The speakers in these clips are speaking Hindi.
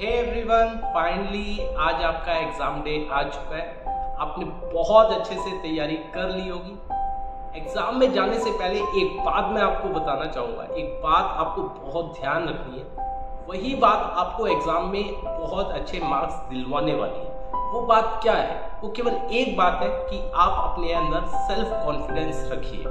हे एवरीवन फाइनली आज आपका एग्ज़ाम डे आ चुका है। आपने बहुत अच्छे से तैयारी कर ली होगी। एग्ज़ाम में जाने से पहले एक बात मैं आपको बताना चाहूँगा। एक बात आपको बहुत ध्यान रखनी है। वही बात आपको एग्ज़ाम में बहुत अच्छे मार्क्स दिलवाने वाली है। वो बात क्या है? वो केवल एक बात है कि आप अपने अंदर सेल्फ कॉन्फिडेंस रखिए।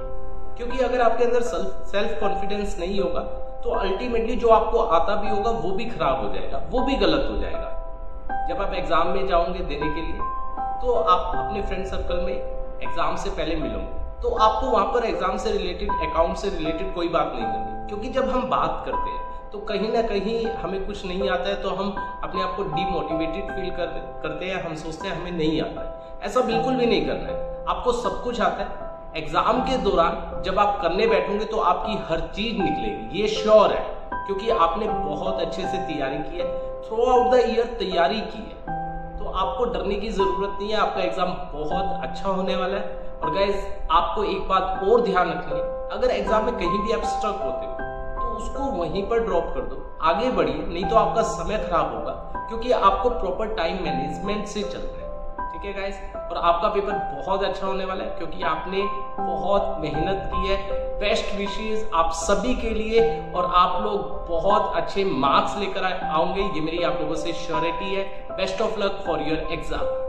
क्योंकि अगर आपके अंदर सेल्फ सेल्फ कॉन्फिडेंस नहीं होगा तो अल्टीमेटली जो आपको आता भी होगा, वो भी खराब हो जाएगा, वो भी गलत हो जाएगा। जब आप एग्ज़ाम में जाओगे देने के लिए तो आप अपने फ्रेंड सर्कल में एग्ज़ाम से पहले मिलोगे। तो आपको वहाँ पर एग्ज़ाम से रिलेटेड अकाउंट से रिलेटेड कोई बात नहीं करनी क्योंकि जब हम बात करते हैं तो कहीं ना कहीं हमें कुछ नहीं आता है तो हम अपने आप को डीमोटिवेटेड फील कर, करते हैं, हम सोचते हैं, हमें नहीं आता है। ऐसा बिल्कुल भी नहीं करना है। आपको सब कुछ आता है एग्ज़ाम के दौरान जब आप करने बैठोगे तो आपकी हर चीज़ निकलेगी। ये श्योर है, क्योंकि आपने बहुत अच्छे से तैयारी की है थ्रू आउट द ईयर तैयारी की है। तो आपको डरने की ज़रूरत नहीं है, आपका एग्ज़ाम बहुत अच्छा होने वाला है। और गाइज़ आपको एक बात और ध्यान रखनी है, अगर एग्ज़ाम में कहीं भी आप स्ट्रक होते हो तो उसको वहीं पर ड्रॉप कर दो। आगे बढ़िए, नहीं तो आपका समय खराब होगा, क्योंकि आपको प्रॉपर टाइम मैनेजमेंट से चलना है। है गाइस और आपका पेपर बहुत अच्छा होने वाला है क्योंकि आपने बहुत मेहनत की है। बेस्ट विशेष आप सभी के लिए और आप लोग बहुत अच्छे मार्क्स लेकर आओगे। ये मेरी आप लोगों से श्योरिटी है। Best of luck for your exam